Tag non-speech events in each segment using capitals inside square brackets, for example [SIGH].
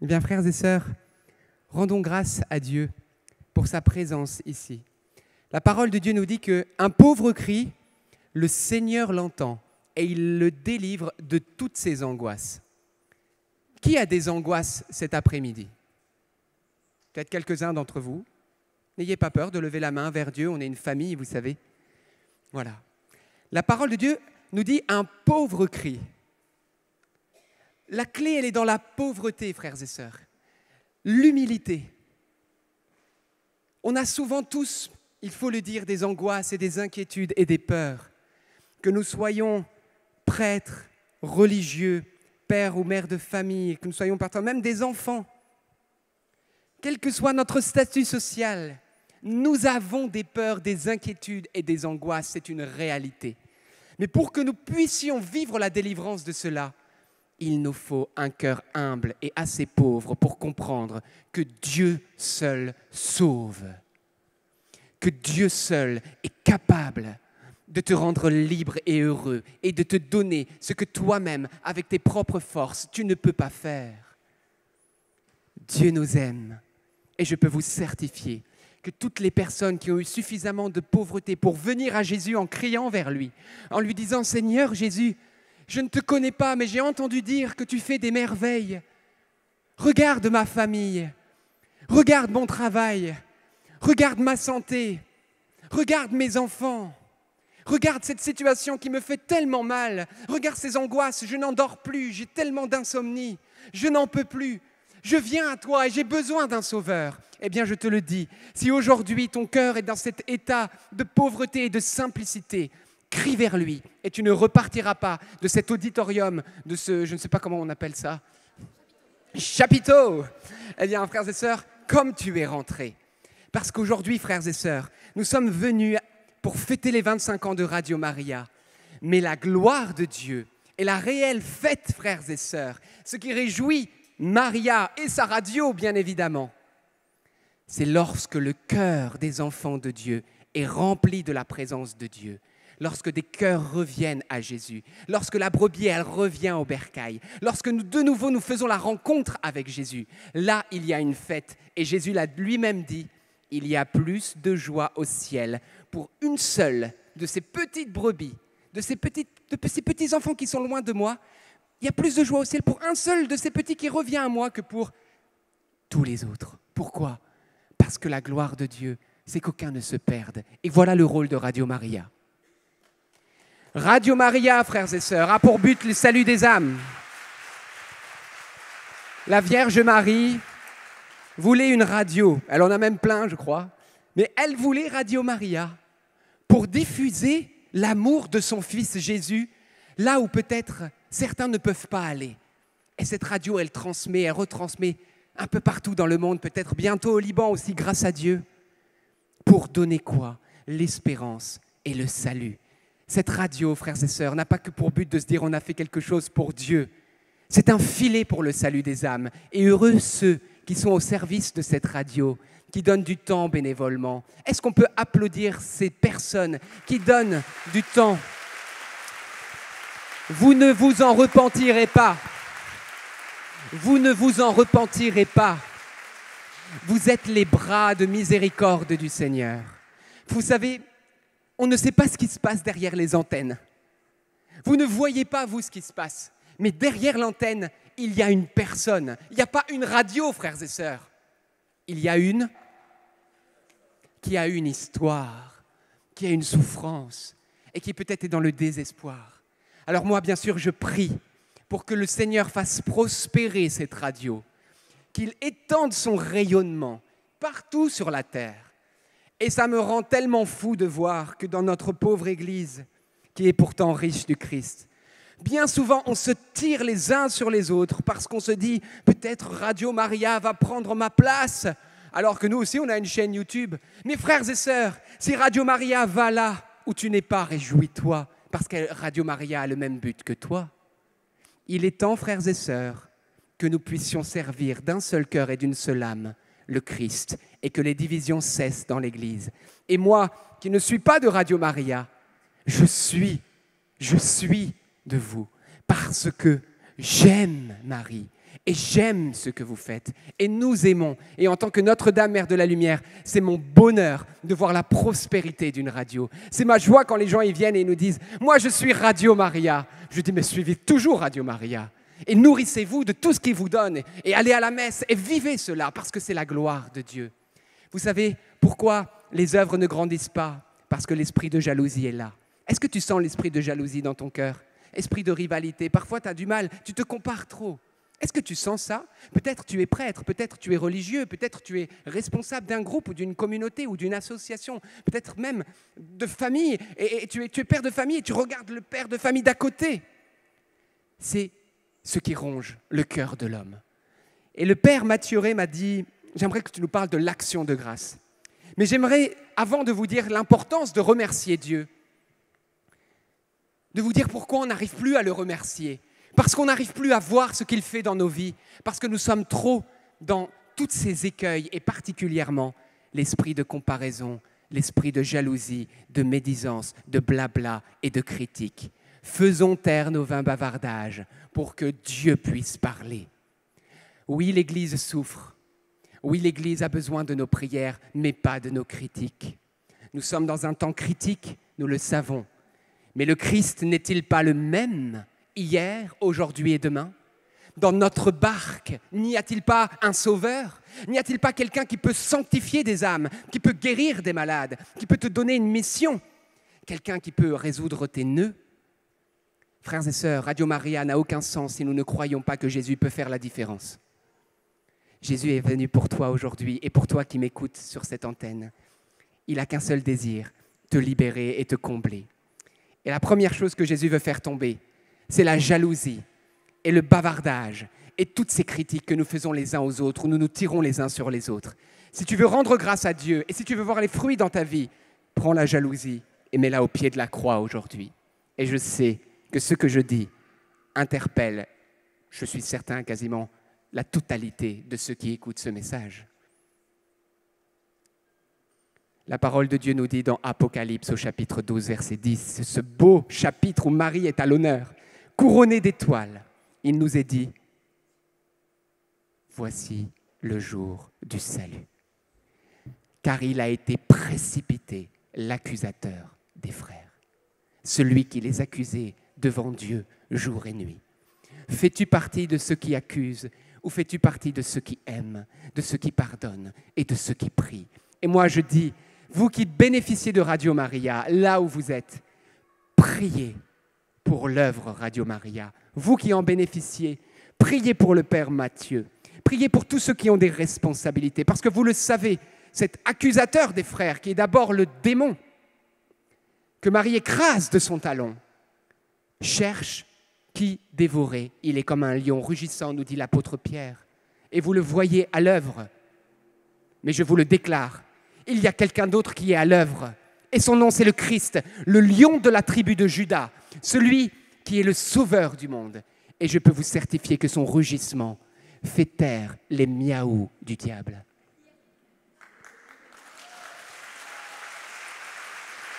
Eh bien, frères et sœurs, rendons grâce à Dieu pour sa présence ici. La parole de Dieu nous dit que un pauvre cri, le Seigneur l'entend et il le délivre de toutes ses angoisses. Qui a des angoisses cet après-midi? Peut-être quelques-uns d'entre vous. N'ayez pas peur de lever la main vers Dieu, on est une famille, vous savez. Voilà. La parole de Dieu nous dit un pauvre cri. La clé, elle est dans la pauvreté, frères et sœurs. L'humilité. On a souvent tous, il faut le dire, des angoisses et des inquiétudes et des peurs. Que nous soyons prêtres, religieux, pères ou mères de famille, que nous soyons parfois même des enfants. Quel que soit notre statut social, nous avons des peurs, des inquiétudes et des angoisses, c'est une réalité. Mais pour que nous puissions vivre la délivrance de cela, il nous faut un cœur humble et assez pauvre pour comprendre que Dieu seul sauve, que Dieu seul est capable de te rendre libre et heureux et de te donner ce que toi-même, avec tes propres forces, tu ne peux pas faire. Dieu nous aime et je peux vous certifier que toutes les personnes qui ont eu suffisamment de pauvreté pour venir à Jésus en criant vers lui, en lui disant Seigneur Jésus, je ne te connais pas, mais j'ai entendu dire que tu fais des merveilles. Regarde ma famille, regarde mon travail, regarde ma santé, regarde mes enfants. Regarde cette situation qui me fait tellement mal. Regarde ces angoisses. Je n'en dors plus. J'ai tellement d'insomnie. Je n'en peux plus. Je viens à toi et j'ai besoin d'un sauveur. Eh bien, je te le dis, si aujourd'hui ton cœur est dans cet état de pauvreté et de simplicité, crie vers lui et tu ne repartiras pas de cet auditorium, de ce, je ne sais pas comment on appelle ça, chapiteau. Eh bien, frères et sœurs, comme tu es rentré. Parce qu'aujourd'hui, frères et sœurs, nous sommes venus pour fêter les 25 ans de Radio Maria. Mais la gloire de Dieu est la réelle fête, frères et sœurs, ce qui réjouit Maria et sa radio, bien évidemment, c'est lorsque le cœur des enfants de Dieu est rempli de la présence de Dieu, lorsque des cœurs reviennent à Jésus, lorsque la brebis, elle revient au bercail, lorsque nous, de nouveau nous faisons la rencontre avec Jésus, là il y a une fête. Et Jésus l'a lui-même dit, il y a plus de joie au ciel pour une seule de ces petites brebis, de ces, petites, de ces petits enfants qui sont loin de moi. Il y a plus de joie au ciel pour un seul de ces petits qui revient à moi que pour tous les autres. Pourquoi? Parce que la gloire de Dieu, c'est qu'aucun ne se perde. Et voilà le rôle de Radio Maria. Radio Maria, frères et sœurs, a pour but le salut des âmes. La Vierge Marie voulait une radio. Elle en a même plein, je crois. Mais elle voulait Radio Maria pour diffuser l'amour de son fils Jésus là où peut-être certains ne peuvent pas aller. Et cette radio, elle transmet, elle retransmet un peu partout dans le monde, peut-être bientôt au Liban aussi, grâce à Dieu, pour donner quoi? L'espérance et le salut. Cette radio, frères et sœurs, n'a pas que pour but de se dire on a fait quelque chose pour Dieu. C'est un filet pour le salut des âmes. Et heureux ceux qui sont au service de cette radio, qui donnent du temps bénévolement. Est-ce qu'on peut applaudir ces personnes qui donnent du temps? Vous ne vous en repentirez pas. Vous ne vous en repentirez pas. Vous êtes les bras de miséricorde du Seigneur. Vous savez, on ne sait pas ce qui se passe derrière les antennes. Vous ne voyez pas, vous, ce qui se passe. Mais derrière l'antenne, il y a une personne. Il n'y a pas une radio, frères et sœurs. Il y a une qui a une histoire, qui a une souffrance et qui peut-être est dans le désespoir. Alors moi, bien sûr, je prie pour que le Seigneur fasse prospérer cette radio, qu'il étende son rayonnement partout sur la terre et ça me rend tellement fou de voir que dans notre pauvre Église, qui est pourtant riche du Christ, bien souvent on se tire les uns sur les autres parce qu'on se dit peut-être Radio Maria va prendre ma place, alors que nous aussi on a une chaîne YouTube. Mes frères et sœurs, si Radio Maria va là où tu n'es pas, réjouis-toi, parce que Radio Maria a le même but que toi. Il est temps, frères et sœurs, que nous puissions servir d'un seul cœur et d'une seule âme le Christ et que les divisions cessent dans l'Église. Et moi, qui ne suis pas de Radio Maria, je suis, je suis de vous parce que j'aime Marie Et j'aime ce que vous faites. Et nous aimons. Et en tant que Notre-Dame, Mère de la Lumière, c'est mon bonheur de voir la prospérité d'une radio. C'est ma joie quand les gens y viennent et nous disent Moi, je suis Radio Maria. Je dis Mais suivez toujours Radio Maria. Et nourrissez-vous de tout ce qu'il vous donne. Et allez à la messe et vivez cela parce que c'est la gloire de Dieu. Vous savez pourquoi les œuvres ne grandissent pas? Parce que l'esprit de jalousie est là. Est-ce que tu sens l'esprit de jalousie dans ton cœur? Esprit de rivalité. Parfois, tu as du mal, tu te compares trop. Est-ce que tu sens ça? Peut-être tu es prêtre, peut-être tu es religieux, peut-être tu es responsable d'un groupe ou d'une communauté ou d'une association, peut-être même de famille, et, tu, es, père de famille et tu regardes le père de famille d'à côté. C'est ce qui ronge le cœur de l'homme. Et le père Mathuré m'a dit, j'aimerais que tu nous parles de l'action de grâce. Mais j'aimerais, avant de vous dire l'importance de remercier Dieu, de vous dire pourquoi on n'arrive plus à le remercier. Parce qu'on n'arrive plus à voir ce qu'il fait dans nos vies, parce que nous sommes trop dans toutes ces écueils, et particulièrement l'esprit de comparaison, l'esprit de jalousie, de médisance, de blabla et de critique. Faisons taire nos vains bavardages pour que Dieu puisse parler. Oui, l'Église souffre. Oui, l'Église a besoin de nos prières, mais pas de nos critiques. Nous sommes dans un temps critique, nous le savons. Mais le Christ n'est-il pas le même hier, aujourd'hui et demain? Dans notre barque, n'y a-t-il pas un sauveur? N'y a-t-il pas quelqu'un qui peut sanctifier des âmes, qui peut guérir des malades, qui peut te donner une mission? Quelqu'un qui peut résoudre tes nœuds? Frères et sœurs, Radio Maria n'a aucun sens si nous ne croyons pas que Jésus peut faire la différence. Jésus est venu pour toi aujourd'hui et pour toi qui m'écoutes sur cette antenne. Il n'a qu'un seul désir, te libérer et te combler. Et la première chose que Jésus veut faire tomber, c'est la jalousie et le bavardage et toutes ces critiques que nous faisons les uns aux autres, où nous nous tirons les uns sur les autres. Si tu veux rendre grâce à Dieu et si tu veux voir les fruits dans ta vie, prends la jalousie et mets-la au pied de la croix aujourd'hui. Et je sais que ce que je dis interpelle, je suis certain quasiment, la totalité de ceux qui écoutent ce message. La parole de Dieu nous dit dans Apocalypse au chapitre 12, verset 10, ce beau chapitre où Marie est à l'honneur, couronnée d'étoiles, il nous est dit, voici le jour du salut. Car il a été précipité l'accusateur des frères, celui qui les accusait devant Dieu jour et nuit. Fais-tu partie de ceux qui accusent ou fais-tu partie de ceux qui aiment, de ceux qui pardonnent et de ceux qui prient? Et moi je dis, vous qui bénéficiez de Radio Maria, là où vous êtes, priez pour l'œuvre Radio Maria. Vous qui en bénéficiez, priez pour le Père Mathieu. Priez pour tous ceux qui ont des responsabilités, parce que vous le savez, cet accusateur des frères, qui est d'abord le démon, que Marie écrase de son talon, cherche qui dévorer. Il est comme un lion rugissant, nous dit l'apôtre Pierre. Et vous le voyez à l'œuvre. Mais je vous le déclare, il y a quelqu'un d'autre qui est à l'œuvre. Et son nom, c'est le Christ, le lion de la tribu de Judas, celui qui est le sauveur du monde. Et je peux vous certifier que son rugissement fait taire les miaou du diable.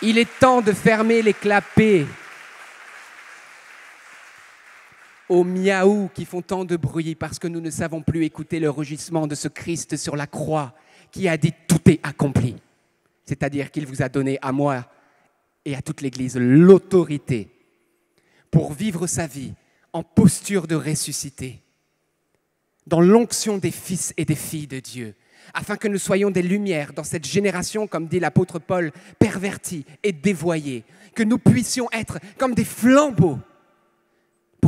Il est temps de fermer les clapets aux miaou qui font tant de bruit parce que nous ne savons plus écouter le rugissement de ce Christ sur la croix qui a dit tout est accompli. C'est-à-dire qu'il vous a donné à moi et à toute l'Église l'autorité pour vivre sa vie en posture de ressuscité, dans l'onction des fils et des filles de Dieu, afin que nous soyons des lumières dans cette génération, comme dit l'apôtre Paul, pervertie et dévoyée, que nous puissions être comme des flambeaux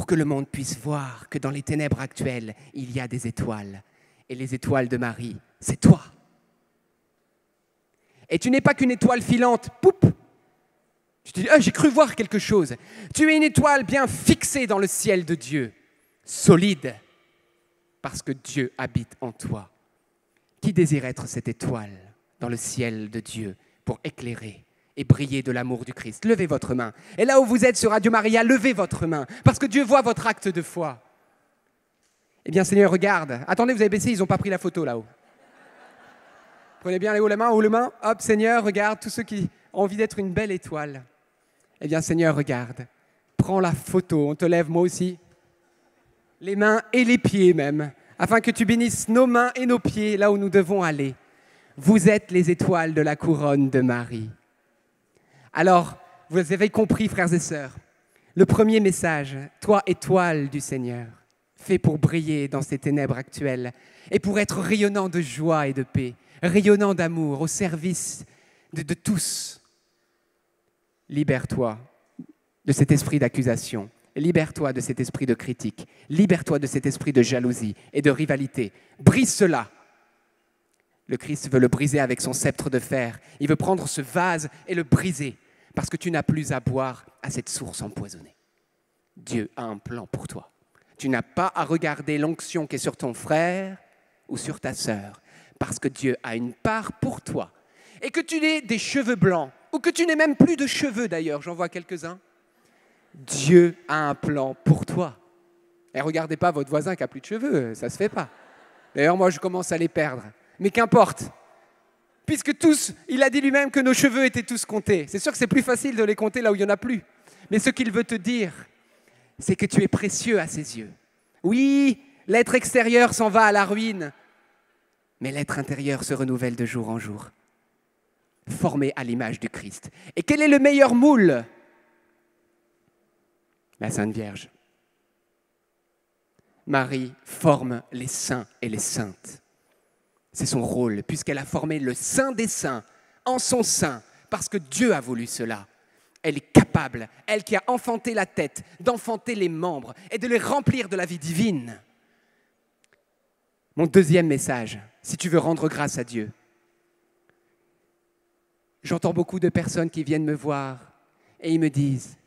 pour que le monde puisse voir que dans les ténèbres actuelles, il y a des étoiles. Et les étoiles de Marie, c'est toi. Et tu n'es pas qu'une étoile filante, poup Tu te dis, ah, j'ai cru voir quelque chose. Tu es une étoile bien fixée dans le ciel de Dieu, solide, parce que Dieu habite en toi. Qui désire être cette étoile dans le ciel de Dieu pour éclairer et briller de l'amour du Christ. Levez votre main. Et là où vous êtes sur Radio Maria, levez votre main, parce que Dieu voit votre acte de foi. Eh bien, Seigneur, regarde. Attendez, vous avez baissé, ils n'ont pas pris la photo là-haut. Prenez bien les hauts la main, haut les mains. Hop, Seigneur, regarde tous ceux qui ont envie d'être une belle étoile. Eh bien, Seigneur, regarde. Prends la photo. On te lève, moi aussi. les mains et les pieds même, afin que tu bénisses nos mains et nos pieds là où nous devons aller. Vous êtes les étoiles de la couronne de Marie. Alors, vous avez compris, frères et sœurs, le premier message, toi étoile du Seigneur, fait pour briller dans ces ténèbres actuelles et pour être rayonnant de joie et de paix, rayonnant d'amour au service de, tous. Libère-toi de cet esprit d'accusation, libère-toi de cet esprit de critique, libère-toi de cet esprit de jalousie et de rivalité. Brise cela. Le Christ veut le briser avec son sceptre de fer. Il veut prendre ce vase et le briser parce que tu n'as plus à boire à cette source empoisonnée. Dieu a un plan pour toi. Tu n'as pas à regarder l'onction qui est sur ton frère ou sur ta sœur, parce que Dieu a une part pour toi. Et que tu aies des cheveux blancs, ou que tu n'aies même plus de cheveux d'ailleurs, j'en vois quelques-uns. Dieu a un plan pour toi. Et regardez pas votre voisin qui a plus de cheveux, ça se fait pas. D'ailleurs, moi, je commence à les perdre. Mais qu'importe, puisque tous, il a dit lui-même que nos cheveux étaient tous comptés. C'est sûr que c'est plus facile de les compter là où il n'y en a plus. Mais ce qu'il veut te dire, c'est que tu es précieux à ses yeux. Oui, l'être extérieur s'en va à la ruine, mais l'être intérieur se renouvelle de jour en jour, formé à l'image du Christ. Et quel est le meilleur moule? La Sainte Vierge. Marie forme les saints et les saintes. C'est son rôle, puisqu'elle a formé le saint des saints en son sein, parce que Dieu a voulu cela. Elle est capable, elle qui a enfanté la tête, d'enfanter les membres et de les remplir de la vie divine. Mon deuxième message, si tu veux rendre grâce à Dieu. J'entends beaucoup de personnes qui viennent me voir et ils me disent,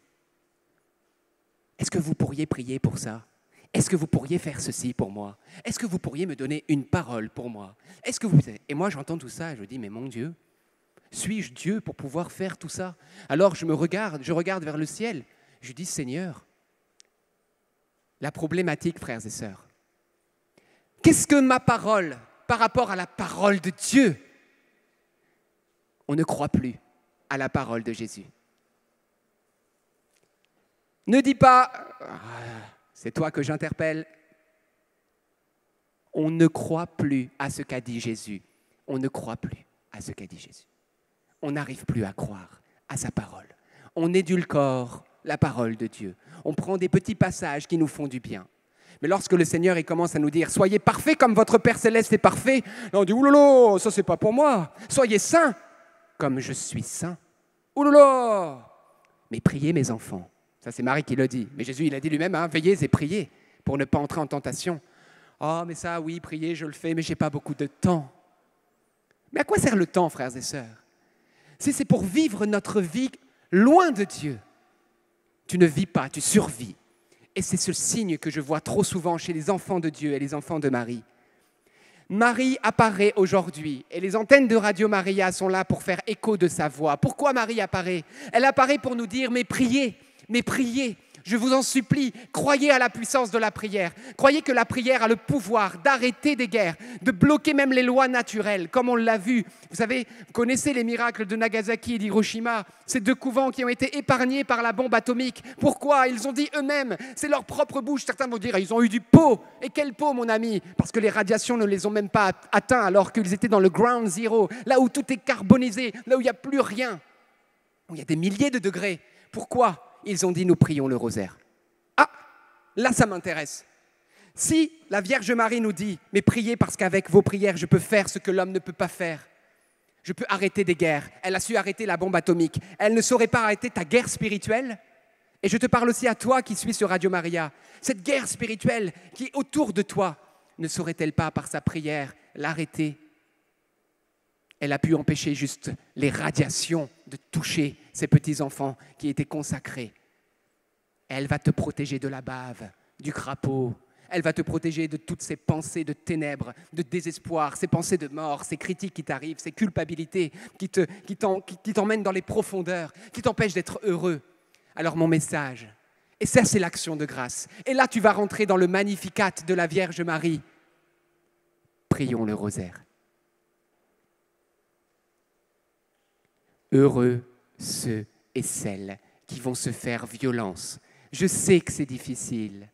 est-ce que vous pourriez prier pour ça? Est-ce que vous pourriez faire ceci pour moi? Est-ce que vous pourriez me donner une parole pour moi? Est-ce que vous Et moi j'entends tout ça et je dis mais mon Dieu, suis-je Dieu pour pouvoir faire tout ça? Alors je me regarde, je regarde vers le ciel. Je dis, Seigneur, la problématique, frères et sœurs, qu'est-ce que ma parole par rapport à la parole de Dieu? On ne croit plus à la parole de Jésus. Ne dis pas, c'est toi que j'interpelle. On ne croit plus à ce qu'a dit Jésus. On ne croit plus à ce qu'a dit Jésus on n'arrive plus à croire à sa parole. On édulcore la parole de Dieu. On prend des petits passages qui nous font du bien. Mais lorsque le Seigneur commence à nous dire Soyez parfaits comme votre Père céleste est parfait, on dit Oulolo, ça c'est pas pour moi. Soyez saints comme je suis saint. Oulolo Mais priez mes enfants. Ça c'est Marie qui le dit. Mais Jésus il a dit lui-même hein, Veillez et priez pour ne pas entrer en tentation. Oh, mais ça, oui, prier, je le fais, mais j'ai pas beaucoup de temps. Mais à quoi sert le temps, frères et sœurs? C'est pour vivre notre vie loin de Dieu. Tu ne vis pas, tu survis. Et c'est ce signe que je vois trop souvent chez les enfants de Dieu et les enfants de Marie. Marie apparaît aujourd'hui et les antennes de Radio Maria sont là pour faire écho de sa voix. Pourquoi Marie apparaît? Elle apparaît pour nous dire, mais priez, mais priez, je vous en supplie, croyez à la puissance de la prière. Croyez que la prière a le pouvoir d'arrêter des guerres, de bloquer même les lois naturelles, comme on l'a vu. Vous savez, vous connaissez les miracles de Nagasaki et d'Hiroshima, ces deux couvents qui ont été épargnés par la bombe atomique. Pourquoi? Ils ont dit eux-mêmes, c'est leur propre bouche. Certains vont dire, ils ont eu du pot. Et quel pot, mon ami? Parce que les radiations ne les ont même pas atteints alors qu'ils étaient dans le ground zero, là où tout est carbonisé, là où il n'y a plus rien, il y a des milliers de degrés. Pourquoi? Ils ont dit nous prions le rosaire. Ah, là ça m'intéresse. Si la Vierge Marie nous dit, mais priez parce qu'avec vos prières, je peux faire ce que l'homme ne peut pas faire. Je peux arrêter des guerres. Elle a su arrêter la bombe atomique. Elle ne saurait pas arrêter ta guerre spirituelle. Et je te parle aussi à toi qui suis sur Radio Maria. Cette guerre spirituelle qui est autour de toi, ne saurait-elle pas, par sa prière, l'arrêter Elle a pu empêcher juste les radiations de toucher ces petits-enfants qui étaient consacrés. Elle va te protéger de la bave, du crapaud. Elle va te protéger de toutes ces pensées de ténèbres, de désespoir, ces pensées de mort, ces critiques qui t'arrivent, ces culpabilités qui, te, qui t'emmènent dans les profondeurs, qui t'empêchent d'être heureux. Alors mon message, et ça c'est l'action de grâce. Et là tu vas rentrer dans le magnificat de la Vierge Marie. Prions le rosaire. Heureux ceux et celles qui vont se faire violence. Je sais que c'est difficile.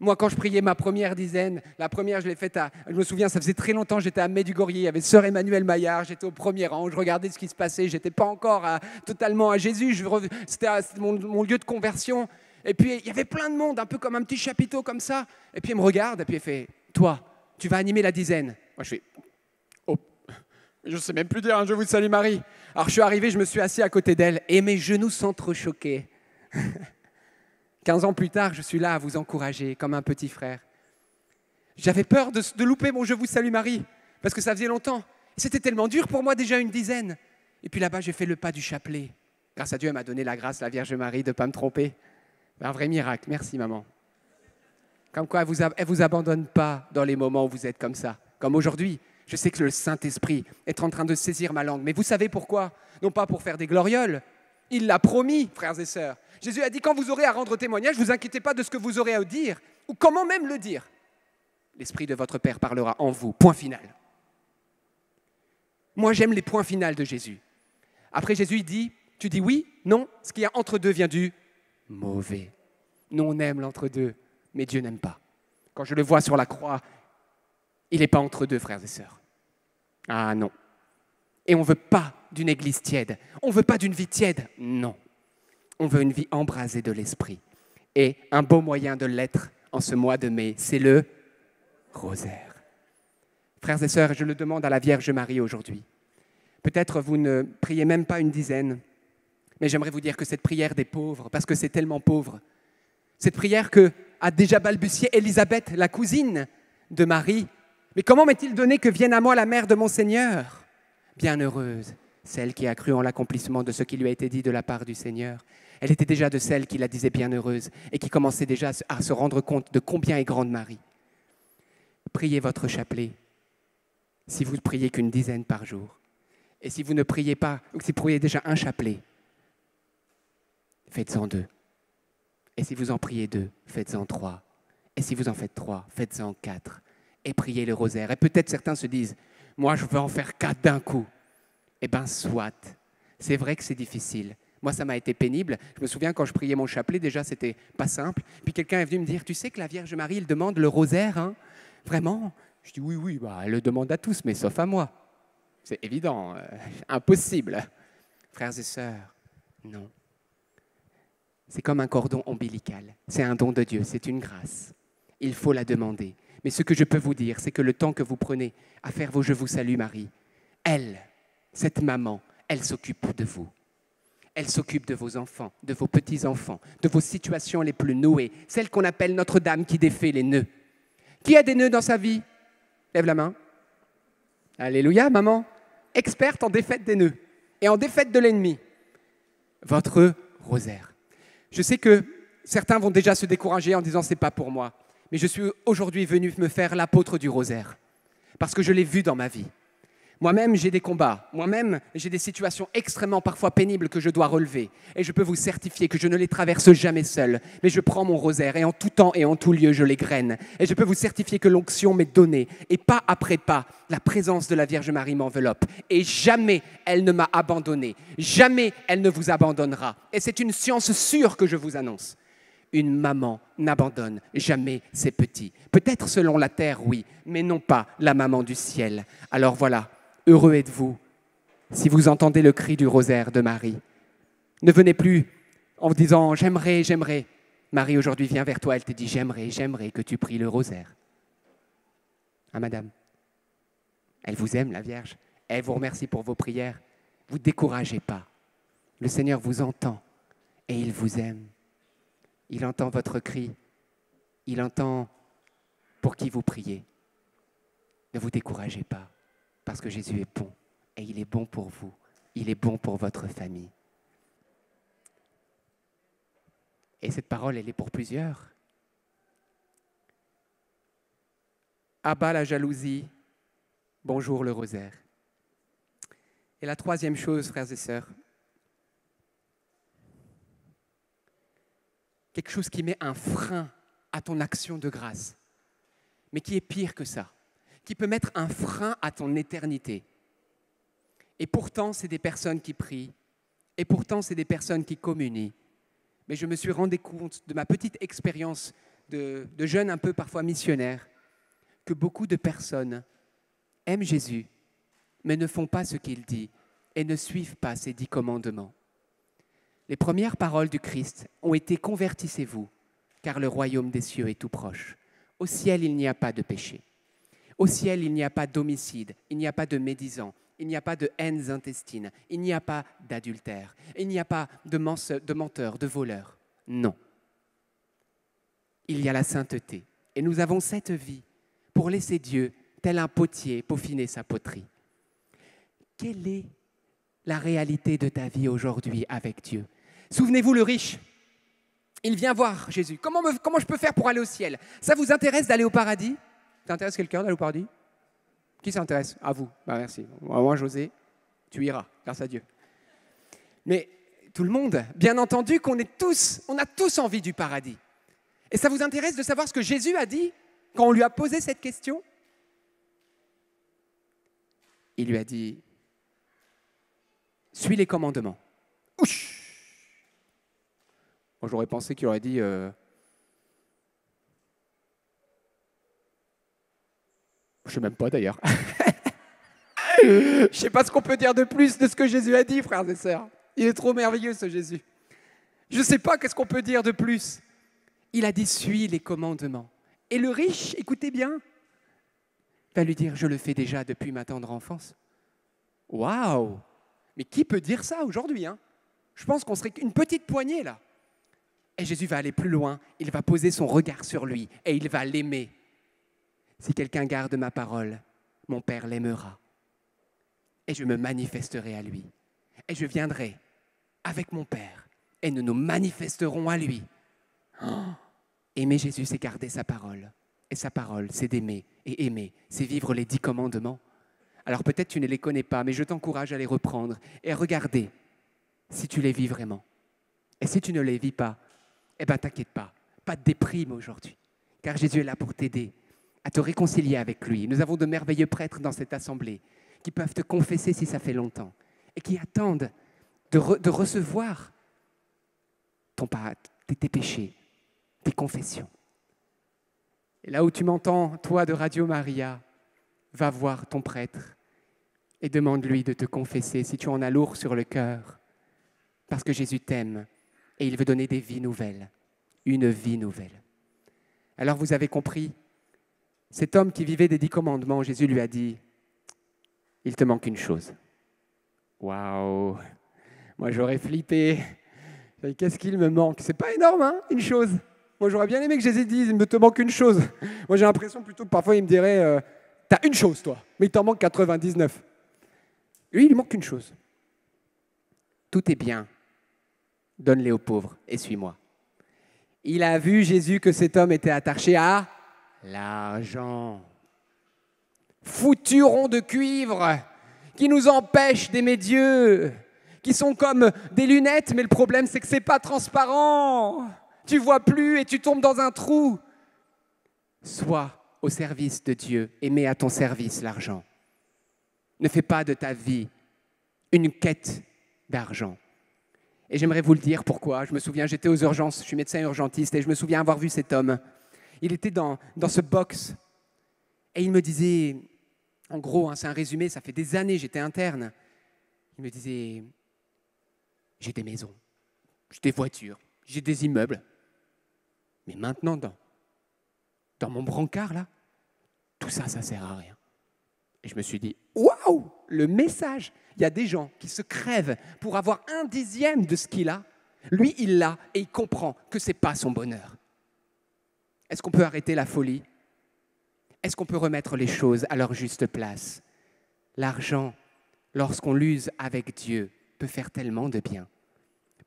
Moi, quand je priais ma première dizaine, la première, je l'ai faite à. Je me souviens, ça faisait très longtemps, j'étais à Medjugorje, il avait sœur Emmanuel Maillard, j'étais au premier rang, je regardais ce qui se passait, j'étais pas encore totalement à Jésus, c'était mon, lieu de conversion. Et puis, il y avait plein de monde, un peu comme un petit chapiteau comme ça. Et puis, elle me regarde, et puis elle fait Toi, tu vas animer la dizaine. Moi, je fais Oh, je sais même plus dire, je vous salue Marie. Alors, je suis arrivé, je me suis assis à côté d'elle, et mes genoux s'entrechoquaient. [LAUGHS] 15 ans plus tard, je suis là à vous encourager comme un petit frère. J'avais peur de, louper mon Je vous salue Marie, parce que ça faisait longtemps. C'était tellement dur pour moi, déjà une dizaine. Et puis là-bas, j'ai fait le pas du chapelet. Grâce à Dieu, elle m'a donné la grâce, la Vierge Marie, de ne pas me tromper. Un vrai miracle. Merci, maman. Comme quoi, elle ne vous, vous abandonne pas dans les moments où vous êtes comme ça. Comme aujourd'hui, je sais que le Saint-Esprit est en train de saisir ma langue. Mais vous savez pourquoi? Non pas pour faire des glorioles. Il l'a promis, frères et sœurs. Jésus a dit, quand vous aurez à rendre témoignage, ne vous inquiétez pas de ce que vous aurez à dire, ou comment même le dire. L'Esprit de votre Père parlera en vous. Point final. Moi, j'aime les points finaux de Jésus. Après, Jésus dit, tu dis oui, non, ce qu'il y a entre deux vient du mauvais. Nous, on aime l'entre-deux, mais Dieu n'aime pas. Quand je le vois sur la croix, il n'est pas entre deux, frères et sœurs. Ah non. Et on ne veut pas d'une église tiède. On ne veut pas d'une vie tiède. Non on veut une vie embrasée de l'esprit. Et un beau moyen de l'être en ce mois de mai, c'est le rosaire. Frères et sœurs, je le demande à la Vierge Marie aujourd'hui. Peut-être vous ne priez même pas une dizaine, mais j'aimerais vous dire que cette prière des pauvres, parce que c'est tellement pauvre, cette prière que a déjà balbutié Élisabeth, la cousine de Marie, mais comment m'est-il donné que vienne à moi la mère de mon Seigneur? Bienheureuse, celle qui a cru en l'accomplissement de ce qui lui a été dit de la part du Seigneur. Elle était déjà de celles qui la disaient bienheureuse et qui commençaient déjà à se rendre compte de combien est grande Marie. Priez votre chapelet si vous ne priez qu'une dizaine par jour. Et si vous ne priez pas, ou si vous priez déjà un chapelet, faites-en deux. Et si vous en priez deux, faites-en trois. Et si vous en faites trois, faites-en quatre. Et priez le rosaire. Et peut-être certains se disent, moi je veux en faire quatre d'un coup. Eh bien, soit. C'est vrai que c'est difficile. Moi, ça m'a été pénible. Je me souviens quand je priais mon chapelet, déjà, c'était pas simple. Puis quelqu'un est venu me dire Tu sais que la Vierge Marie, elle demande le rosaire, hein? Vraiment? Je dis Oui, oui, bah, elle le demande à tous, mais sauf à moi. C'est évident, euh, impossible. Frères et sœurs, non. C'est comme un cordon ombilical. C'est un don de Dieu, c'est une grâce. Il faut la demander. Mais ce que je peux vous dire, c'est que le temps que vous prenez à faire vos Je vous salue Marie, elle, cette maman, elle s'occupe de vous. Elle s'occupe de vos enfants, de vos petits-enfants, de vos situations les plus nouées, celles qu'on appelle Notre-Dame qui défait les nœuds. Qui a des nœuds dans sa vie? Lève la main. Alléluia, maman. Experte en défaite des nœuds et en défaite de l'ennemi. Votre rosaire. Je sais que certains vont déjà se décourager en disant c'est pas pour moi, mais je suis aujourd'hui venu me faire l'apôtre du rosaire parce que je l'ai vu dans ma vie. Moi-même, j'ai des combats. Moi-même, j'ai des situations extrêmement parfois pénibles que je dois relever. Et je peux vous certifier que je ne les traverse jamais seul. Mais je prends mon rosaire et en tout temps et en tout lieu, je les graine. Et je peux vous certifier que l'onction m'est donnée. Et pas après pas, la présence de la Vierge Marie m'enveloppe. Et jamais elle ne m'a abandonné. Jamais elle ne vous abandonnera. Et c'est une science sûre que je vous annonce. Une maman n'abandonne jamais ses petits. Peut-être selon la terre, oui, mais non pas la maman du ciel. Alors voilà, Heureux êtes-vous si vous entendez le cri du rosaire de Marie. Ne venez plus en vous disant j'aimerais, j'aimerais. Marie aujourd'hui vient vers toi, elle te dit j'aimerais, j'aimerais que tu pries le rosaire. Ah madame, elle vous aime la Vierge, elle vous remercie pour vos prières. Vous découragez pas. Le Seigneur vous entend et il vous aime. Il entend votre cri, il entend pour qui vous priez. Ne vous découragez pas. Parce que Jésus est bon. Et il est bon pour vous. Il est bon pour votre famille. Et cette parole, elle est pour plusieurs. Abat la jalousie. Bonjour le rosaire. Et la troisième chose, frères et sœurs, quelque chose qui met un frein à ton action de grâce, mais qui est pire que ça qui peut mettre un frein à ton éternité. Et pourtant, c'est des personnes qui prient, et pourtant, c'est des personnes qui communient. Mais je me suis rendu compte de ma petite expérience de, de jeunes un peu parfois missionnaires, que beaucoup de personnes aiment Jésus, mais ne font pas ce qu'il dit et ne suivent pas ses dix commandements. Les premières paroles du Christ ont été Convertissez-vous, car le royaume des cieux est tout proche. Au ciel, il n'y a pas de péché. Au ciel, il n'y a pas d'homicide, il n'y a pas de médisant, il n'y a pas de haines intestines, il n'y a pas d'adultère, il n'y a pas de, de menteurs, de voleurs. Non. Il y a la sainteté. Et nous avons cette vie pour laisser Dieu, tel un potier, peaufiner sa poterie. Quelle est la réalité de ta vie aujourd'hui avec Dieu? Souvenez-vous le riche. Il vient voir Jésus. Comment, je peux faire pour aller au ciel? Ça vous intéresse d'aller au paradis? Ça intéresse quelqu'un d'aller au paradis? Qui s'intéresse? À vous. Bah, merci. Moi, José, tu iras, grâce à Dieu. Mais tout le monde, bien entendu qu'on est tous, on a tous envie du paradis. Et ça vous intéresse de savoir ce que Jésus a dit quand on lui a posé cette question? Il lui a dit, suis les commandements. Moi, j'aurais pensé qu'il aurait dit. Euh, je ne sais même pas d'ailleurs. [LAUGHS] Je ne sais pas ce qu'on peut dire de plus de ce que Jésus a dit, frères et sœurs. Il est trop merveilleux, ce Jésus. Je ne sais pas qu'est-ce qu'on peut dire de plus. Il a dit suis les commandements. Et le riche, écoutez bien, va lui dire je le fais déjà depuis ma tendre enfance. Waouh Mais qui peut dire ça aujourd'hui hein? Je pense qu'on serait une petite poignée là. Et Jésus va aller plus loin, il va poser son regard sur lui et il va l'aimer. Si quelqu'un garde ma parole, mon Père l'aimera. Et je me manifesterai à lui. Et je viendrai avec mon Père et nous nous manifesterons à lui. Oh, aimer Jésus, c'est garder sa parole. Et sa parole, c'est d'aimer. Et aimer, c'est vivre les dix commandements. Alors peut-être tu ne les connais pas, mais je t'encourage à les reprendre et à regarder si tu les vis vraiment. Et si tu ne les vis pas, eh bien, t'inquiète pas, pas de déprime aujourd'hui, car Jésus est là pour t'aider à te réconcilier avec lui. Nous avons de merveilleux prêtres dans cette assemblée qui peuvent te confesser si ça fait longtemps et qui attendent de, recevoir ton, tes péchés, tes confessions. Et là où tu m'entends, toi de Radio Maria, va voir ton prêtre et demande-lui de te confesser si tu en as lourd sur le cœur, parce que Jésus t'aime et il veut donner des vies nouvelles, une vie nouvelle. Alors vous avez compris, cet homme qui vivait des dix commandements, Jésus lui a dit, il te manque une chose. Waouh Moi j'aurais flippé. Qu'est-ce qu'il me manque? C'est pas énorme, hein, une chose. Moi j'aurais bien aimé que Jésus dise, il me te manque une chose. Moi j'ai l'impression plutôt que parfois il me dirait, euh, t'as une chose toi, mais il t'en manque 99. Lui, il manque une chose. Tout est bien donne-les aux pauvres et suis-moi. Il a vu Jésus que cet homme était attaché à l'argent. Foutu rond de cuivre qui nous empêche d'aimer Dieu, qui sont comme des lunettes, mais le problème c'est que c'est pas transparent. Tu vois plus et tu tombes dans un trou. Sois au service de Dieu et mets à ton service l'argent. Ne fais pas de ta vie une quête d'argent. Et j'aimerais vous le dire pourquoi. Je me souviens, j'étais aux urgences, je suis médecin urgentiste, et je me souviens avoir vu cet homme. Il était dans, dans ce box, et il me disait, en gros, hein, c'est un résumé, ça fait des années, j'étais interne. Il me disait, j'ai des maisons, j'ai des voitures, j'ai des immeubles. Mais maintenant, dans, dans mon brancard, là, tout ça, ça sert à rien. Et je me suis dit, waouh, le message. Il y a des gens qui se crèvent pour avoir un dixième de ce qu'il a. Lui, il l'a et il comprend que ce n'est pas son bonheur. Est-ce qu'on peut arrêter la folie? Est-ce qu'on peut remettre les choses à leur juste place? L'argent, lorsqu'on l'use avec Dieu, peut faire tellement de bien,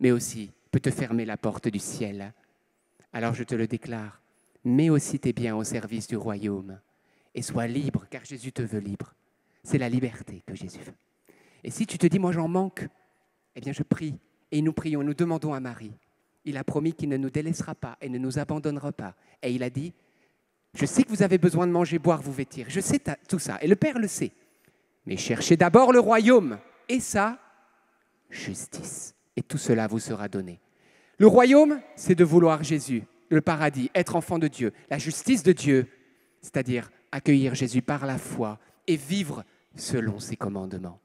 mais aussi peut te fermer la porte du ciel. Alors je te le déclare, mets aussi tes biens au service du royaume et sois libre, car Jésus te veut libre. C'est la liberté que Jésus veut. Et si tu te dis, moi j'en manque, eh bien je prie, et nous prions, nous demandons à Marie. Il a promis qu'il ne nous délaissera pas et ne nous abandonnera pas. Et il a dit, je sais que vous avez besoin de manger, boire, vous vêtir. Je sais tout ça. Et le Père le sait. Mais cherchez d'abord le royaume et sa justice. Et tout cela vous sera donné. Le royaume, c'est de vouloir Jésus. le paradis, être enfant de Dieu, la justice de Dieu, c'est-à-dire accueillir Jésus par la foi et vivre selon ses commandements.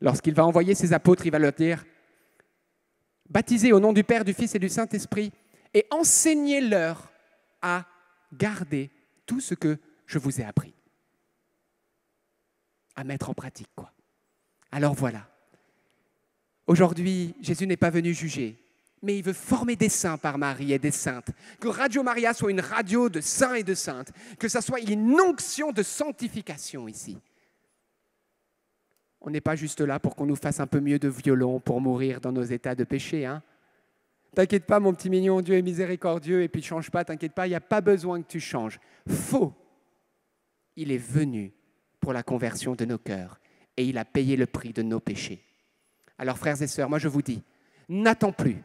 Lorsqu'il va envoyer ses apôtres, il va leur dire, baptisez au nom du Père, du Fils et du Saint-Esprit, et enseignez-leur à garder tout ce que je vous ai appris. À mettre en pratique, quoi. Alors voilà. Aujourd'hui, Jésus n'est pas venu juger, mais il veut former des saints par Marie et des saintes. Que Radio Maria soit une radio de saints et de saintes. Que ça soit une onction de sanctification ici. On n'est pas juste là pour qu'on nous fasse un peu mieux de violon pour mourir dans nos états de péché. Hein T'inquiète pas, mon petit mignon, Dieu est miséricordieux et puis change pas, t'inquiète pas, il n'y a pas besoin que tu changes. Faux. Il est venu pour la conversion de nos cœurs et il a payé le prix de nos péchés. Alors, frères et sœurs, moi je vous dis, n'attends plus.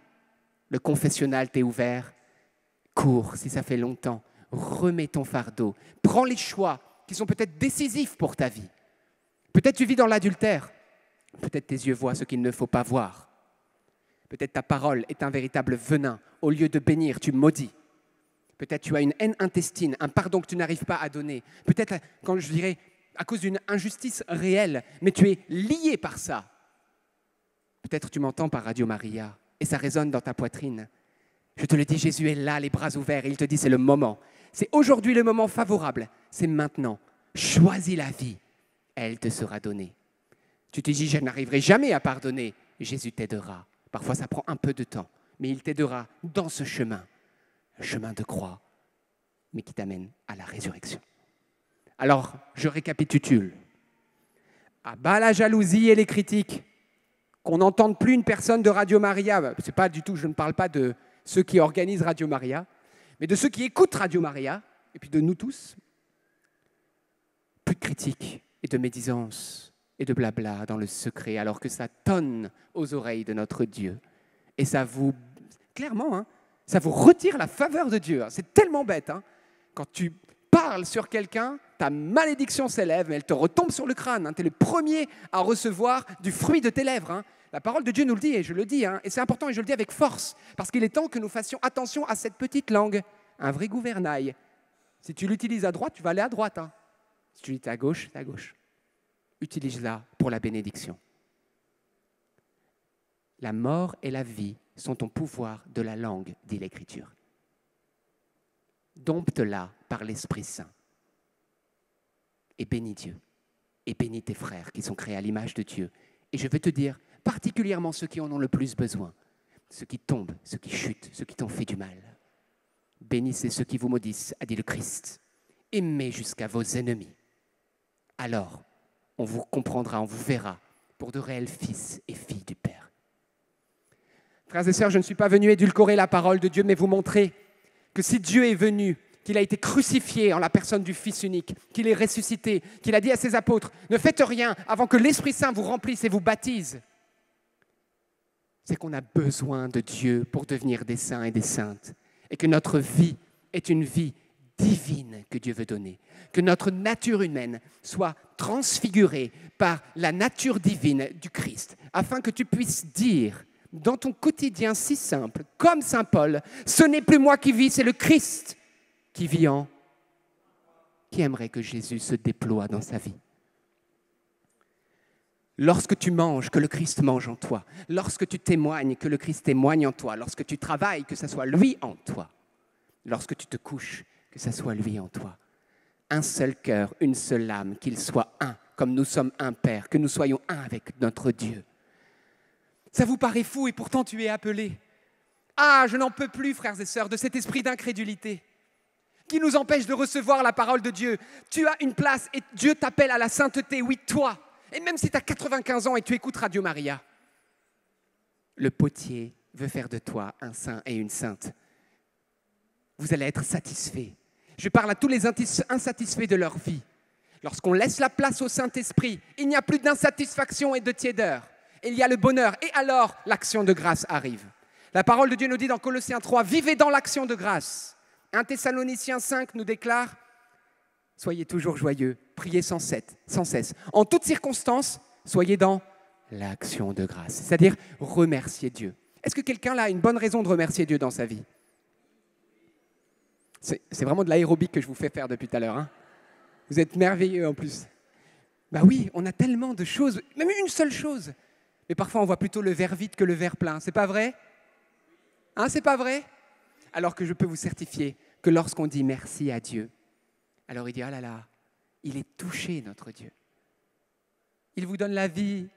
Le confessionnal t'est ouvert. Cours si ça fait longtemps. Remets ton fardeau. Prends les choix qui sont peut-être décisifs pour ta vie. Peut-être tu vis dans l'adultère. Peut-être tes yeux voient ce qu'il ne faut pas voir. Peut-être ta parole est un véritable venin. Au lieu de bénir, tu maudis. Peut-être tu as une haine intestine, un pardon que tu n'arrives pas à donner. Peut-être, quand je dirais, à cause d'une injustice réelle, mais tu es lié par ça. Peut-être tu m'entends par Radio Maria et ça résonne dans ta poitrine. Je te le dis, Jésus est là, les bras ouverts, il te dit, c'est le moment. C'est aujourd'hui le moment favorable. C'est maintenant. Choisis la vie elle te sera donnée. Tu te dis, je n'arriverai jamais à pardonner. Jésus t'aidera. Parfois, ça prend un peu de temps, mais il t'aidera dans ce chemin, un chemin de croix, mais qui t'amène à la résurrection. Alors, je récapitule. À bas la jalousie et les critiques, qu'on n'entende plus une personne de Radio Maria. C'est pas du tout, je ne parle pas de ceux qui organisent Radio Maria, mais de ceux qui écoutent Radio Maria, et puis de nous tous. Plus de critiques, et de médisance et de blabla dans le secret, alors que ça tonne aux oreilles de notre Dieu. Et ça vous, clairement, hein, ça vous retire la faveur de Dieu. C'est tellement bête. Hein. Quand tu parles sur quelqu'un, ta malédiction s'élève, mais elle te retombe sur le crâne. Hein. Tu es le premier à recevoir du fruit de tes lèvres. Hein. La parole de Dieu nous le dit, et je le dis, hein. et c'est important, et je le dis avec force, parce qu'il est temps que nous fassions attention à cette petite langue, un vrai gouvernail. Si tu l'utilises à droite, tu vas aller à droite. Si tu dis à gauche, à gauche. Utilise-la pour la bénédiction. La mort et la vie sont au pouvoir de la langue, dit l'Écriture. Dompte-la par l'Esprit Saint. Et bénis Dieu. Et bénis tes frères qui sont créés à l'image de Dieu. Et je veux te dire, particulièrement ceux qui en ont le plus besoin, ceux qui tombent, ceux qui chutent, ceux qui t'ont fait du mal. Bénissez ceux qui vous maudissent, a dit le Christ. Aimez jusqu'à vos ennemis alors on vous comprendra, on vous verra pour de réels fils et filles du Père. Frères et sœurs, je ne suis pas venu édulcorer la parole de Dieu, mais vous montrer que si Dieu est venu, qu'il a été crucifié en la personne du Fils unique, qu'il est ressuscité, qu'il a dit à ses apôtres, ne faites rien avant que l'Esprit Saint vous remplisse et vous baptise, c'est qu'on a besoin de Dieu pour devenir des saints et des saintes, et que notre vie est une vie divine que Dieu veut donner. Que notre nature humaine soit transfigurée par la nature divine du Christ, afin que tu puisses dire dans ton quotidien si simple, comme Saint Paul, ce n'est plus moi qui vis, c'est le Christ qui vit en... Qui aimerait que Jésus se déploie dans sa vie? Lorsque tu manges, que le Christ mange en toi. Lorsque tu témoignes, que le Christ témoigne en toi. Lorsque tu travailles, que ce soit lui en toi. Lorsque tu te couches, que ce soit lui en toi. Un seul cœur, une seule âme, qu'il soit un, comme nous sommes un Père, que nous soyons un avec notre Dieu. Ça vous paraît fou et pourtant tu es appelé. Ah, je n'en peux plus, frères et sœurs, de cet esprit d'incrédulité qui nous empêche de recevoir la parole de Dieu. Tu as une place et Dieu t'appelle à la sainteté, oui, toi. Et même si tu as 95 ans et tu écoutes Radio Maria, le potier veut faire de toi un saint et une sainte. Vous allez être satisfait je parle à tous les insatisfaits de leur vie. Lorsqu'on laisse la place au Saint-Esprit, il n'y a plus d'insatisfaction et de tiédeur. Il y a le bonheur. Et alors, l'action de grâce arrive. La parole de Dieu nous dit dans Colossiens 3, vivez dans l'action de grâce. 1 Thessaloniciens 5 nous déclare, soyez toujours joyeux, priez sans cesse. En toutes circonstances, soyez dans l'action de grâce, c'est-à-dire remercier Dieu. Est-ce que quelqu'un a une bonne raison de remercier Dieu dans sa vie? C'est vraiment de l'aérobic que je vous fais faire depuis tout à l'heure. hein. Vous êtes merveilleux en plus. Bah oui, on a tellement de choses, même une seule chose. Mais parfois, on voit plutôt le verre vide que le verre plein. C'est pas vrai? Hein, c'est pas vrai? Alors que je peux vous certifier que lorsqu'on dit merci à Dieu, alors il dit, oh là là, il est touché, notre Dieu. Il vous donne la vie.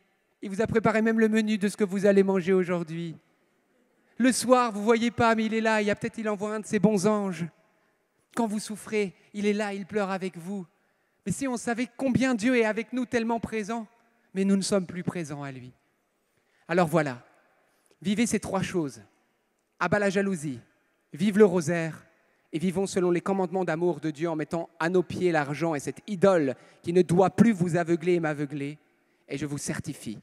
Il vous a préparé même le menu de ce que vous allez manger aujourd'hui. Le soir, vous ne voyez pas, mais il est là. Il y a peut-être, il envoie un de ses bons anges. Quand vous souffrez, il est là, il pleure avec vous. Mais si on savait combien Dieu est avec nous, tellement présent, mais nous ne sommes plus présents à lui. Alors voilà, vivez ces trois choses. Abat la jalousie, vive le rosaire et vivons selon les commandements d'amour de Dieu en mettant à nos pieds l'argent et cette idole qui ne doit plus vous aveugler et m'aveugler. Et je vous certifie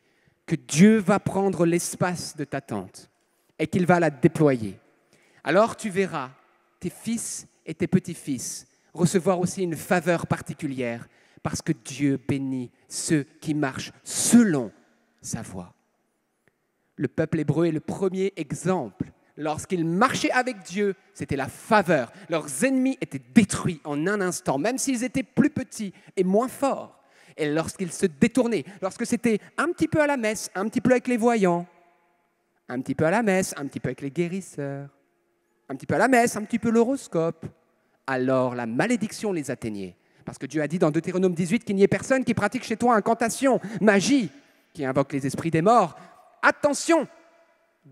que Dieu va prendre l'espace de ta tente et qu'il va la déployer. Alors tu verras tes fils et tes petits-fils recevoir aussi une faveur particulière parce que Dieu bénit ceux qui marchent selon sa voie. Le peuple hébreu est le premier exemple. Lorsqu'ils marchaient avec Dieu, c'était la faveur. Leurs ennemis étaient détruits en un instant, même s'ils étaient plus petits et moins forts. Et lorsqu'ils se détournaient, lorsque c'était un petit peu à la messe, un petit peu avec les voyants, un petit peu à la messe, un petit peu avec les guérisseurs, un petit peu à la messe, un petit peu l'horoscope, alors la malédiction les atteignait. Parce que Dieu a dit dans Deutéronome 18 qu'il n'y ait personne qui pratique chez toi incantation, magie, qui invoque les esprits des morts. Attention,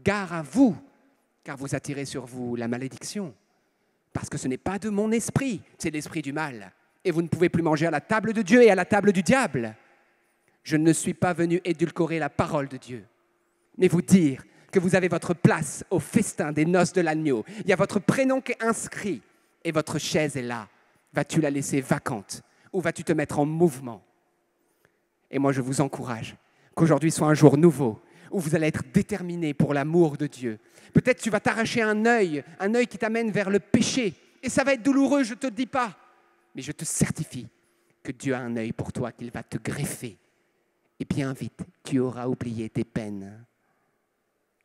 gare à vous, car vous attirez sur vous la malédiction. Parce que ce n'est pas de mon esprit, c'est l'esprit du mal. Et vous ne pouvez plus manger à la table de Dieu et à la table du diable. Je ne suis pas venu édulcorer la parole de Dieu, mais vous dire que vous avez votre place au festin des noces de l'agneau. Il y a votre prénom qui est inscrit et votre chaise est là. Vas-tu la laisser vacante ou vas-tu te mettre en mouvement? Et moi, je vous encourage qu'aujourd'hui soit un jour nouveau où vous allez être déterminé pour l'amour de Dieu. Peut-être tu vas t'arracher un œil, un œil qui t'amène vers le péché. Et ça va être douloureux, je ne te le dis pas. Mais je te certifie que Dieu a un œil pour toi, qu'il va te greffer. Et bien vite, tu auras oublié tes peines.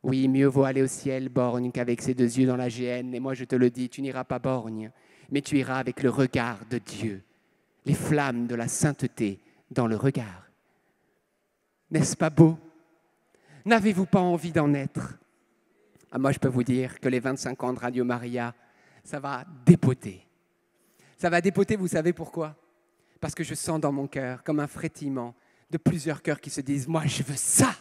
Oui, mieux vaut aller au ciel borgne qu'avec ses deux yeux dans la géhenne. Et moi, je te le dis, tu n'iras pas borgne, mais tu iras avec le regard de Dieu, les flammes de la sainteté dans le regard. N'est-ce pas beau? N'avez-vous pas envie d'en être? Ah, Moi, je peux vous dire que les 25 ans de Radio Maria, ça va dépoter. Ça va dépoter, vous savez pourquoi? Parce que je sens dans mon cœur comme un frétillement de plusieurs cœurs qui se disent, moi, je veux ça.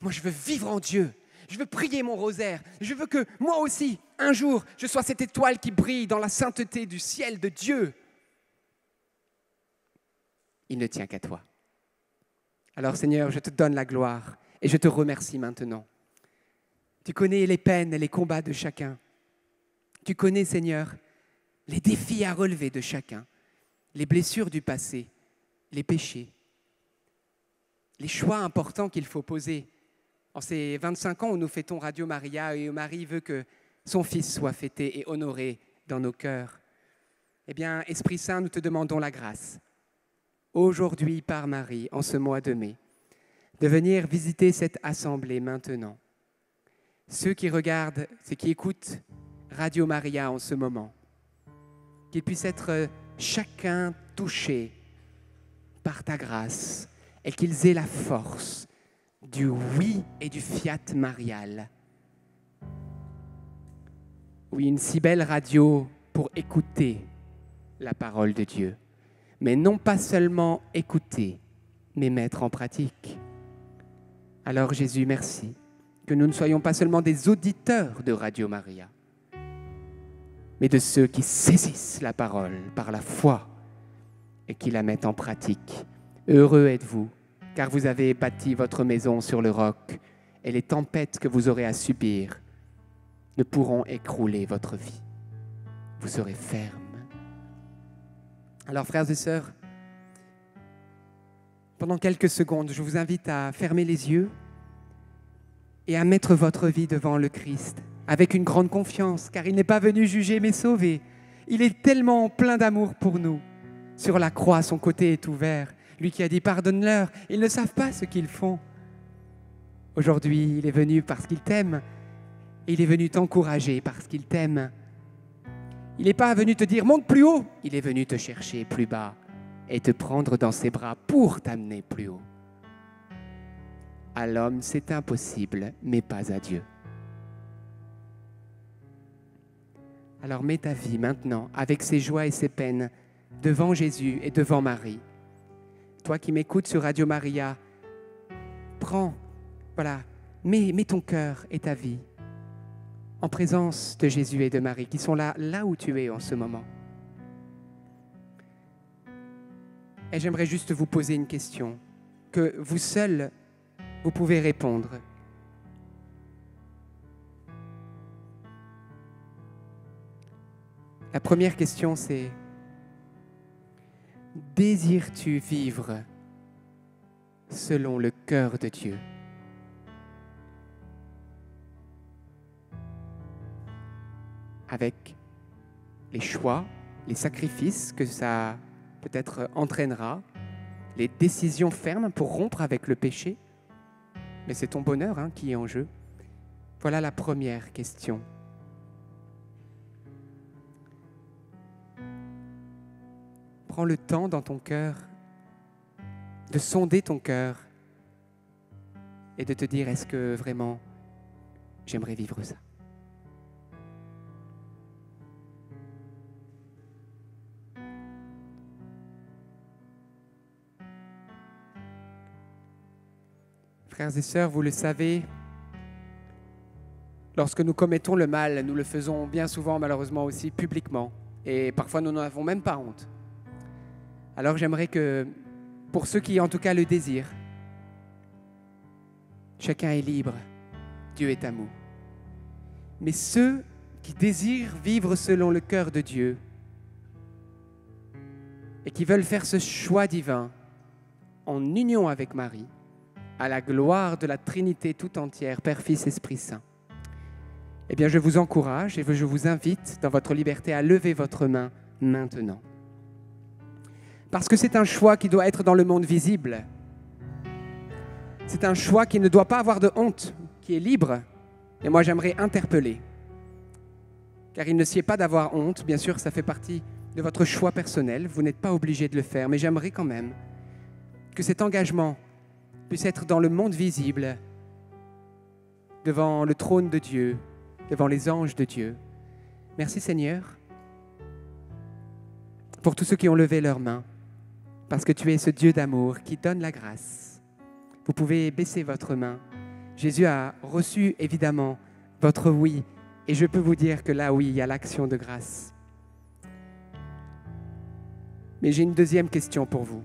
Moi, je veux vivre en Dieu. Je veux prier mon rosaire. Je veux que moi aussi, un jour, je sois cette étoile qui brille dans la sainteté du ciel de Dieu. Il ne tient qu'à toi. Alors Seigneur, je te donne la gloire et je te remercie maintenant. Tu connais les peines et les combats de chacun. Tu connais, Seigneur, les défis à relever de chacun, les blessures du passé, les péchés, les choix importants qu'il faut poser en ces 25 ans où nous fêtons Radio Maria et où Marie veut que son Fils soit fêté et honoré dans nos cœurs. Eh bien, Esprit Saint, nous te demandons la grâce, aujourd'hui par Marie, en ce mois de mai, de venir visiter cette assemblée maintenant. Ceux qui regardent, ceux qui écoutent Radio Maria en ce moment, qu'ils puissent être chacun touchés par ta grâce et qu'ils aient la force du oui et du fiat marial. Oui, une si belle radio pour écouter la parole de Dieu, mais non pas seulement écouter, mais mettre en pratique. Alors Jésus, merci que nous ne soyons pas seulement des auditeurs de Radio Maria, mais de ceux qui saisissent la parole par la foi et qui la mettent en pratique. Heureux êtes-vous car vous avez bâti votre maison sur le roc, et les tempêtes que vous aurez à subir ne pourront écrouler votre vie. Vous serez ferme. Alors, frères et sœurs, pendant quelques secondes, je vous invite à fermer les yeux et à mettre votre vie devant le Christ avec une grande confiance, car il n'est pas venu juger mais sauver. Il est tellement plein d'amour pour nous. Sur la croix, son côté est ouvert lui qui a dit pardonne-leur, ils ne savent pas ce qu'ils font. Aujourd'hui, il est venu parce qu'il t'aime, il est venu t'encourager parce qu'il t'aime, Il n'est pas venu te dire monte plus haut, il est venu te chercher plus bas et te prendre dans ses bras pour t'amener plus haut. À l'homme, c'est impossible, mais pas à Dieu. Alors mets ta vie maintenant, avec ses joies et ses peines, devant Jésus et devant Marie. Toi qui m'écoutes sur Radio Maria, prends, voilà, mets, mets ton cœur et ta vie en présence de Jésus et de Marie, qui sont là, là où tu es en ce moment. Et j'aimerais juste vous poser une question que vous seul, vous pouvez répondre. La première question, c'est Désires-tu vivre selon le cœur de Dieu? Avec les choix, les sacrifices que ça peut-être entraînera, les décisions fermes pour rompre avec le péché, mais c'est ton bonheur hein, qui est en jeu. Voilà la première question. Prends le temps dans ton cœur de sonder ton cœur et de te dire est-ce que vraiment j'aimerais vivre ça? Frères et sœurs, vous le savez, lorsque nous commettons le mal, nous le faisons bien souvent malheureusement aussi publiquement. Et parfois nous n'en avons même pas honte. Alors j'aimerais que, pour ceux qui en tout cas le désirent, chacun est libre, Dieu est amour. Mais ceux qui désirent vivre selon le cœur de Dieu et qui veulent faire ce choix divin en union avec Marie, à la gloire de la Trinité tout entière, Père, Fils, Esprit Saint. Eh bien, je vous encourage et je vous invite dans votre liberté à lever votre main maintenant. Parce que c'est un choix qui doit être dans le monde visible. C'est un choix qui ne doit pas avoir de honte, qui est libre. Et moi, j'aimerais interpeller. Car il ne sied pas d'avoir honte. Bien sûr, ça fait partie de votre choix personnel. Vous n'êtes pas obligé de le faire. Mais j'aimerais quand même que cet engagement puisse être dans le monde visible, devant le trône de Dieu, devant les anges de Dieu. Merci Seigneur pour tous ceux qui ont levé leurs mains, parce que tu es ce Dieu d'amour qui donne la grâce. Vous pouvez baisser votre main. Jésus a reçu évidemment votre oui, et je peux vous dire que là, oui, il y a l'action de grâce. Mais j'ai une deuxième question pour vous.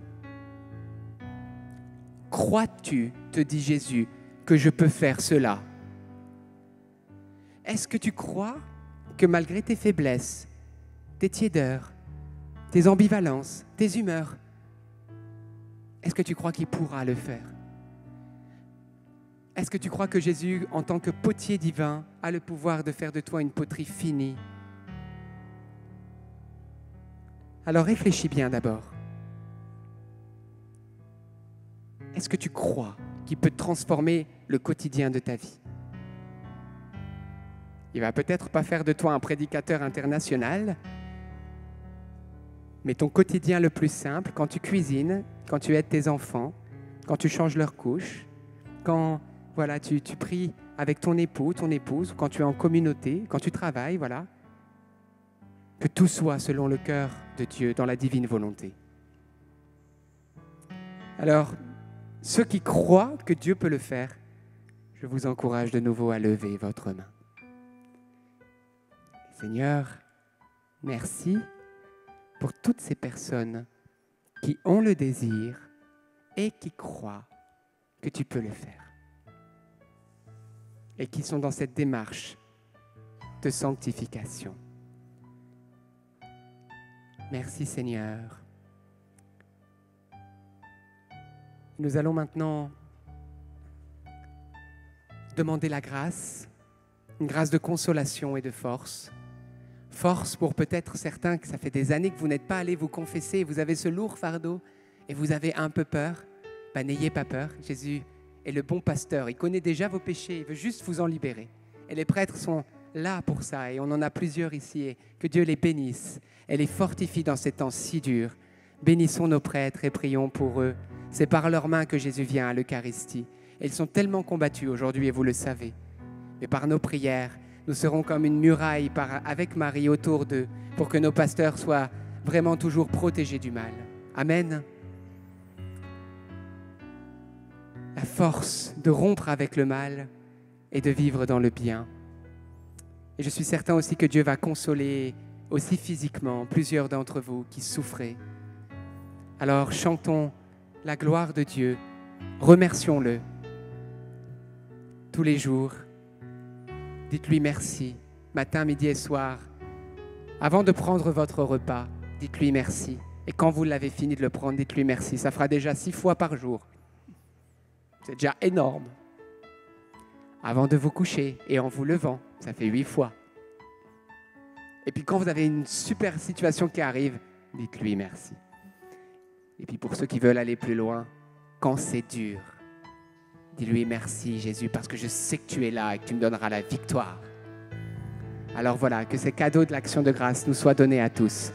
Crois-tu, te dit Jésus, que je peux faire cela? Est-ce que tu crois que malgré tes faiblesses, tes tiédeurs, tes ambivalences, tes humeurs, est-ce que tu crois qu'il pourra le faire? Est-ce que tu crois que Jésus, en tant que potier divin, a le pouvoir de faire de toi une poterie finie? Alors réfléchis bien d'abord. Est-ce que tu crois qu'il peut transformer le quotidien de ta vie? Il va peut-être pas faire de toi un prédicateur international, mais ton quotidien le plus simple, quand tu cuisines, quand tu aides tes enfants, quand tu changes leurs couches, quand voilà, tu, tu pries avec ton époux, ton épouse, quand tu es en communauté, quand tu travailles, voilà, que tout soit selon le cœur de Dieu, dans la divine volonté. Alors, ceux qui croient que Dieu peut le faire, je vous encourage de nouveau à lever votre main. Seigneur, merci pour toutes ces personnes qui ont le désir et qui croient que tu peux le faire. Et qui sont dans cette démarche de sanctification. Merci Seigneur Nous allons maintenant demander la grâce, une grâce de consolation et de force. Force pour peut-être certains que ça fait des années que vous n'êtes pas allés vous confesser, vous avez ce lourd fardeau et vous avez un peu peur. Ben, N'ayez pas peur, Jésus est le bon pasteur, il connaît déjà vos péchés, il veut juste vous en libérer. Et les prêtres sont là pour ça. Et on en a plusieurs ici. Et que Dieu les bénisse et les fortifie dans ces temps si durs. Bénissons nos prêtres et prions pour eux. C'est par leurs mains que Jésus vient à l'Eucharistie. ils sont tellement combattus aujourd'hui, et vous le savez. Mais par nos prières, nous serons comme une muraille avec Marie autour d'eux pour que nos pasteurs soient vraiment toujours protégés du mal. Amen. La force de rompre avec le mal et de vivre dans le bien. Et je suis certain aussi que Dieu va consoler aussi physiquement plusieurs d'entre vous qui souffrez. Alors chantons la gloire de Dieu, remercions-le tous les jours. Dites-lui merci, matin, midi et soir. Avant de prendre votre repas, dites-lui merci. Et quand vous l'avez fini de le prendre, dites-lui merci. Ça fera déjà six fois par jour. C'est déjà énorme. Avant de vous coucher et en vous levant, ça fait huit fois. Et puis quand vous avez une super situation qui arrive, dites-lui merci. Et puis pour ceux qui veulent aller plus loin, quand c'est dur, dis-lui merci Jésus parce que je sais que tu es là et que tu me donneras la victoire. Alors voilà, que ces cadeaux de l'action de grâce nous soient donnés à tous.